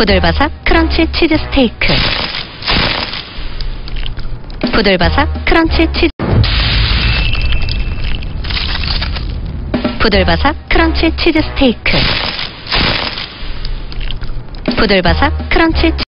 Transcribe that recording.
부들바삭 크런치 치즈 스테이크. 부들바삭 크런치 치즈 부들바삭 크런치 치즈 스테이크. 부들바삭 크런치 치-